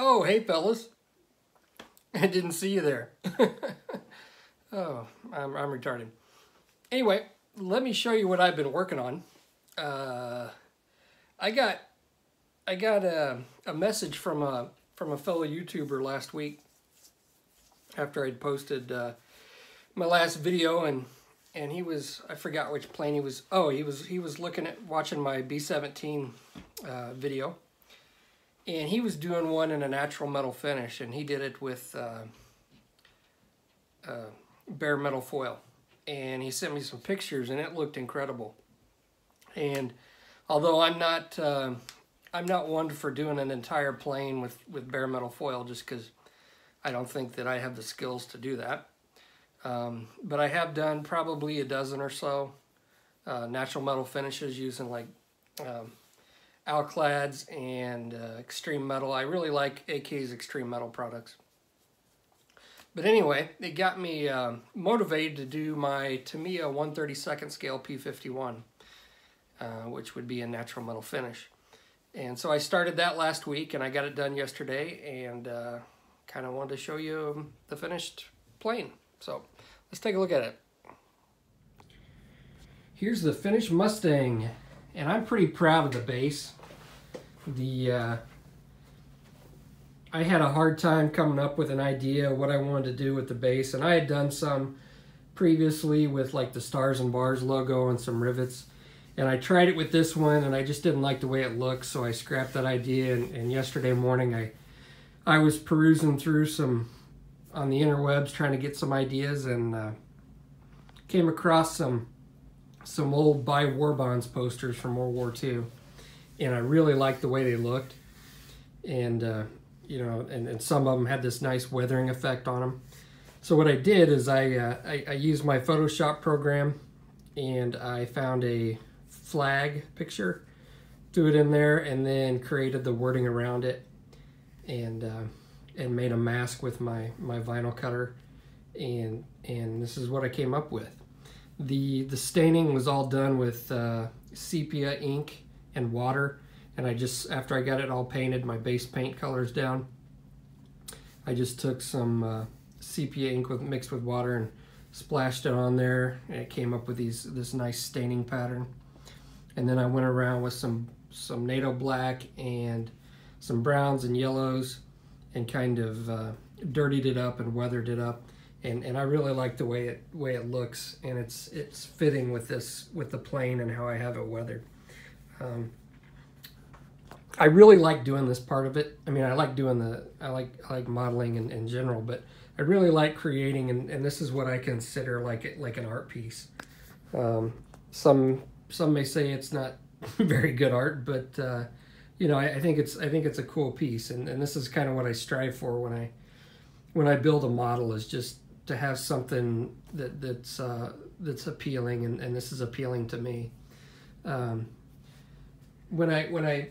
Oh, hey, fellas. I didn't see you there. oh, I'm, I'm retarded. Anyway, let me show you what I've been working on. Uh, I got I got a, a message from a from a fellow YouTuber last week after I'd posted uh, my last video and and he was I forgot which plane he was oh he was he was looking at watching my B17 uh, video and he was doing one in a natural metal finish and he did it with uh, uh, bare metal foil. And he sent me some pictures and it looked incredible. And although I'm not uh, I'm not one for doing an entire plane with with bare metal foil just because I don't think that I have the skills to do that. Um, but I have done probably a dozen or so uh, natural metal finishes using like um, Alclads and uh, Extreme Metal. I really like AK's Extreme Metal products. But anyway, it got me uh, motivated to do my Tamiya 132nd scale P51, uh, which would be a natural metal finish. And so I started that last week and I got it done yesterday and uh, kind of wanted to show you the finished plane. So let's take a look at it. Here's the finished Mustang and I'm pretty proud of the base the uh, I had a hard time coming up with an idea of what I wanted to do with the base, and I had done some previously with like the stars and bars logo and some rivets. And I tried it with this one, and I just didn't like the way it looked, so I scrapped that idea. And, and yesterday morning, I I was perusing through some on the interwebs trying to get some ideas, and uh, came across some some old buy war bonds posters from World War II and I really liked the way they looked. And uh, you know, and, and some of them had this nice weathering effect on them. So what I did is I, uh, I, I used my Photoshop program, and I found a flag picture, threw it in there, and then created the wording around it, and uh, and made a mask with my my vinyl cutter, and and this is what I came up with. The the staining was all done with uh, sepia ink and water. And I just, after I got it all painted, my base paint colors down, I just took some uh, ink with, mixed with water and splashed it on there. And it came up with these this nice staining pattern. And then I went around with some, some NATO black and some browns and yellows and kind of uh, dirtied it up and weathered it up. And, and I really like the way it way it looks and it's it's fitting with this with the plane and how I have it weathered. Um, I really like doing this part of it. I mean, I like doing the, I like, I like modeling in, in general, but I really like creating, and, and this is what I consider like like an art piece. Um, some some may say it's not very good art, but uh, you know, I, I, think it's I think it's a cool piece, and, and this is kind of what I strive for when I when I build a model is just to have something that that's uh, that's appealing, and, and this is appealing to me. Um, when I when I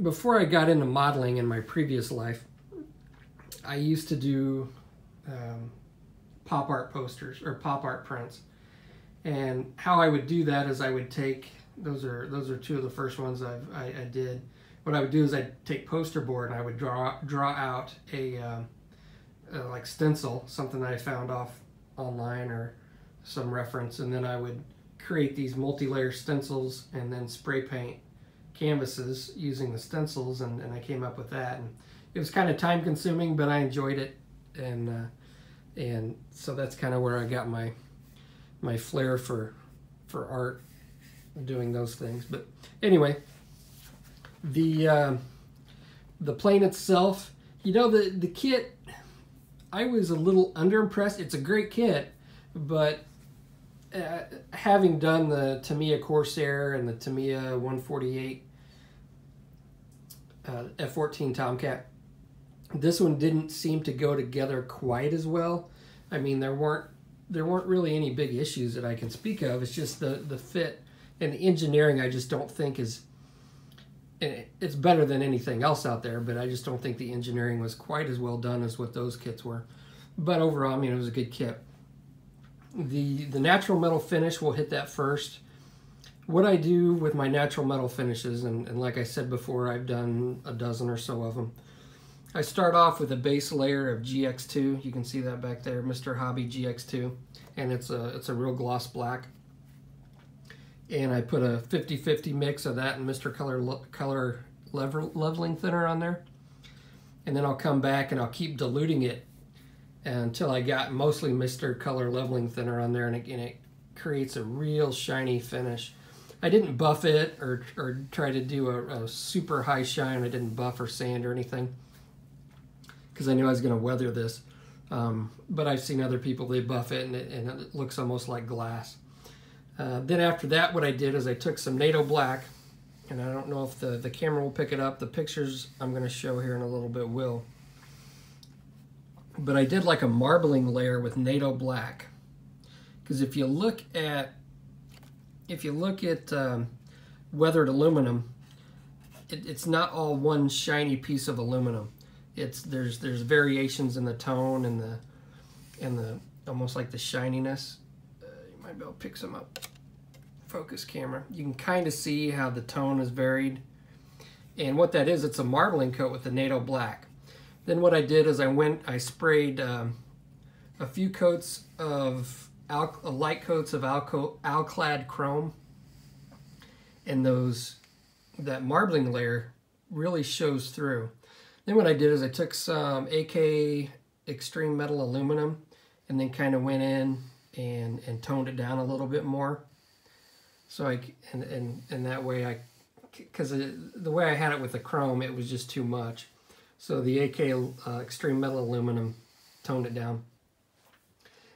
before I got into modeling in my previous life, I used to do um, pop art posters or pop art prints, and how I would do that is I would take those are those are two of the first ones I've, I, I did. What I would do is I'd take poster board and I would draw draw out a uh, uh, like stencil, something that I found off online or some reference, and then I would create these multi-layer stencils and then spray paint canvases using the stencils, and, and I came up with that. And it was kind of time consuming, but I enjoyed it, and uh, and so that's kind of where I got my my flair for for art, doing those things. But anyway, the uh, the plane itself, you know, the the kit, I was a little underimpressed. It's a great kit, but uh, having done the Tamiya Corsair and the Tamiya 148 uh, F-14 Tomcat, this one didn't seem to go together quite as well. I mean, there weren't there weren't really any big issues that I can speak of. It's just the the fit and the engineering. I just don't think is it's better than anything else out there, but I just don't think the engineering was quite as well done as what those kits were. But overall, I mean, it was a good kit. The, the natural metal finish, will hit that first. What I do with my natural metal finishes, and, and like I said before, I've done a dozen or so of them. I start off with a base layer of GX2. You can see that back there, Mr. Hobby GX2. And it's a, it's a real gloss black. And I put a 50-50 mix of that and Mr. Color, Color leveling thinner on there. And then I'll come back and I'll keep diluting it until I got mostly Mr. Color leveling thinner on there and it, and it creates a real shiny finish. I didn't buff it or, or try to do a, a super high shine. I didn't buff or sand or anything because I knew I was going to weather this. Um, but I've seen other people, they buff it and it, and it looks almost like glass. Uh, then after that, what I did is I took some NATO Black, and I don't know if the, the camera will pick it up. The pictures I'm going to show here in a little bit will. But I did like a marbling layer with NATO Black. Because if you look at, if you look at um, weathered aluminum, it, it's not all one shiny piece of aluminum it's there's there's variations in the tone and the and the almost like the shininess. Uh, you might be able to pick some up. Focus camera. You can kind of see how the tone is varied. And what that is, it's a marbling coat with the NATO black. Then what I did is I went, I sprayed um, a few coats of al light coats of alclad chrome, and those that marbling layer really shows through. Then what I did is I took some AK Extreme Metal Aluminum and then kind of went in and, and toned it down a little bit more. So I, and, and, and that way I, because the way I had it with the chrome, it was just too much. So the AK uh, Extreme Metal Aluminum toned it down.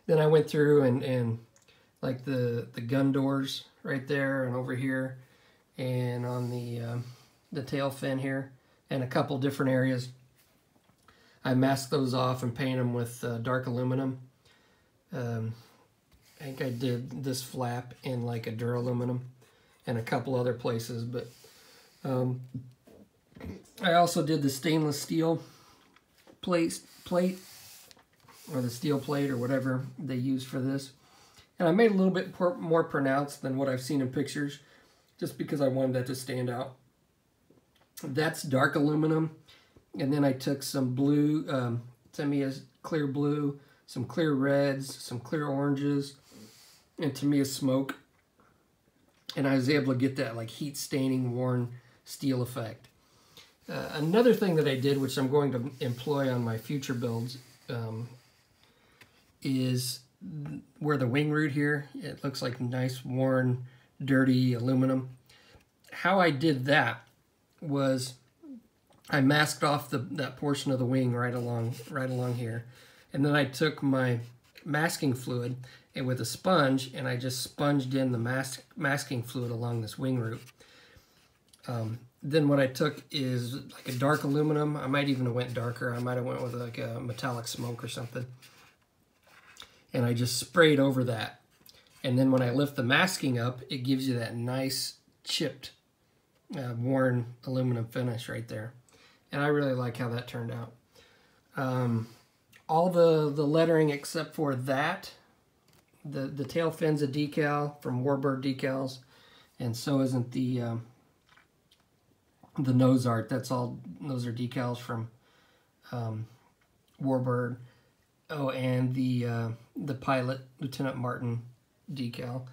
Then I went through and, and like the, the gun doors right there and over here and on the, um, the tail fin here and a couple different areas. I mask those off and paint them with uh, dark aluminum. Um, I think I did this flap in like a duraluminum and a couple other places, but um, I also did the stainless steel plate, plate or the steel plate or whatever they use for this. And I made a little bit more pronounced than what I've seen in pictures just because I wanted that to stand out. That's dark aluminum. And then I took some blue, um, Tamiya clear blue, some clear reds, some clear oranges, and Tamiya smoke. And I was able to get that like heat staining worn steel effect. Uh, another thing that I did, which I'm going to employ on my future builds, um, is where the wing root here, it looks like nice, worn, dirty aluminum. How I did that was I masked off the that portion of the wing right along right along here. And then I took my masking fluid and with a sponge and I just sponged in the mask, masking fluid along this wing root. Um, then what I took is like a dark aluminum. I might even have went darker. I might have went with like a metallic smoke or something. And I just sprayed over that. And then when I lift the masking up, it gives you that nice chipped uh, worn aluminum finish right there. And I really like how that turned out. Um, all the, the lettering except for that, the, the tail fin's a decal from Warbird Decals, and so isn't the um, the nose art. That's all, those are decals from um, Warbird. Oh, and the uh, the pilot, Lieutenant Martin decal.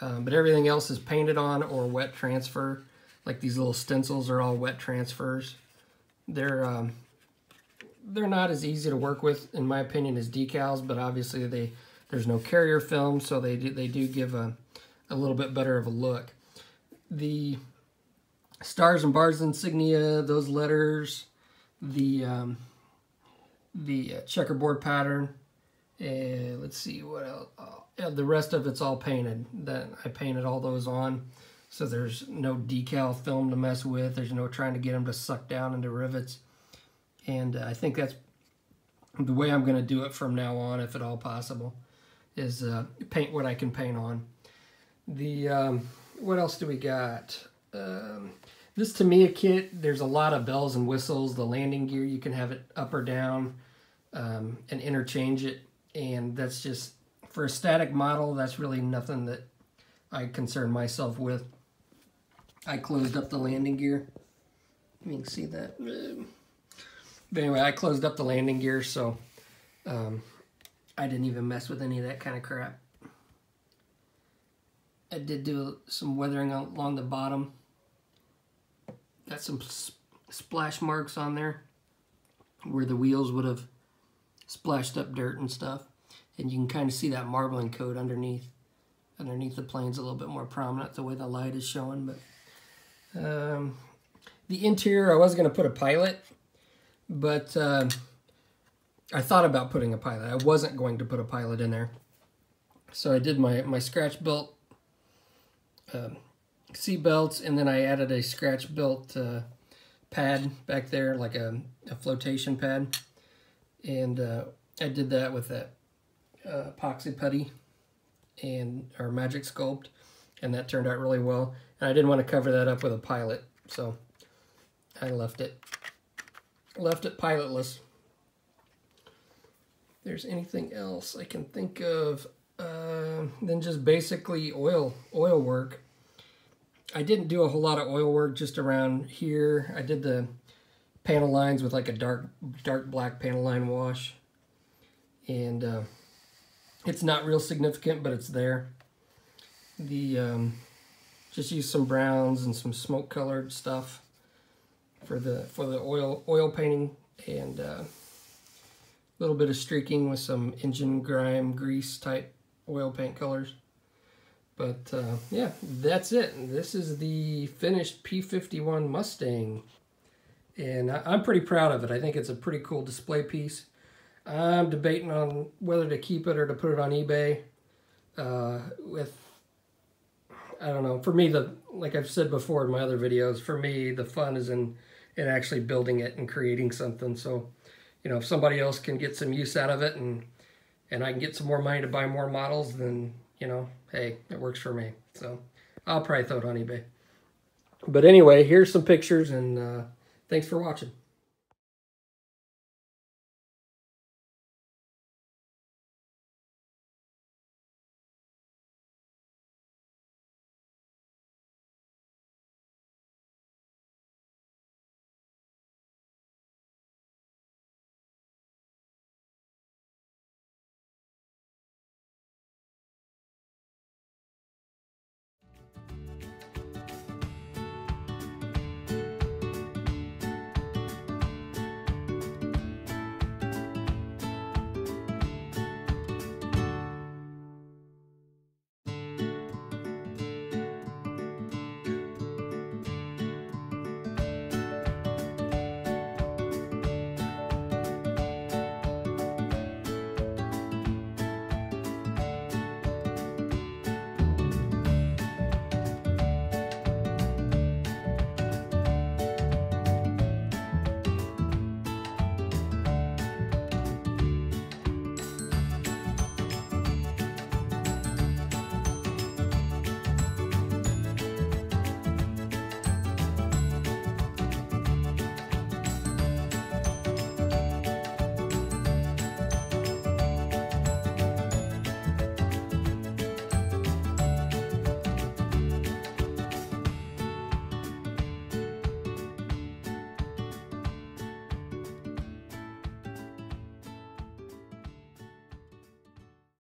Um, but everything else is painted on or wet transfer like these little stencils are all wet transfers. They're um, they're not as easy to work with, in my opinion, as decals, but obviously they there's no carrier film, so they do, they do give a, a little bit better of a look. The stars and bars insignia, those letters, the um, the uh, checkerboard pattern, And let's see what else. Uh, the rest of it's all painted. That I painted all those on. So there's no decal film to mess with. There's no trying to get them to suck down into rivets. And uh, I think that's the way I'm going to do it from now on, if at all possible, is uh, paint what I can paint on. The um, What else do we got? Um, this Tamiya kit, there's a lot of bells and whistles. The landing gear, you can have it up or down um, and interchange it. And that's just, for a static model, that's really nothing that I concern myself with. I closed up the landing gear. You can see that. But anyway, I closed up the landing gear, so um, I didn't even mess with any of that kind of crap. I did do some weathering along the bottom. Got some splash marks on there where the wheels would have splashed up dirt and stuff. And you can kind of see that marbling coat underneath. Underneath the plane's a little bit more prominent the way the light is showing. But um, the interior, I was going to put a pilot, but uh, I thought about putting a pilot. I wasn't going to put a pilot in there. So I did my, my scratch built uh, seat belts, and then I added a scratch built uh, pad back there, like a, a flotation pad. And uh, I did that with that uh, epoxy putty and our magic sculpt, and that turned out really well. And I didn't want to cover that up with a pilot, so I left it left it pilotless. There's anything else I can think of, uh, then just basically oil oil work. I didn't do a whole lot of oil work just around here. I did the panel lines with like a dark dark black panel line wash. And uh, it's not real significant, but it's there. The um, Just use some browns and some smoke colored stuff for the for the oil oil painting and a uh, little bit of streaking with some engine grime grease type oil paint colors. But uh, yeah, that's it. This is the finished P51 Mustang. And I'm pretty proud of it. I think it's a pretty cool display piece. I'm debating on whether to keep it or to put it on eBay. Uh, with, I don't know, for me, the like I've said before in my other videos, for me, the fun is in, in actually building it and creating something. So, you know, if somebody else can get some use out of it and and I can get some more money to buy more models, then you know, hey, it works for me. So I'll probably throw it on eBay. But anyway, here's some pictures and uh, thanks for watching.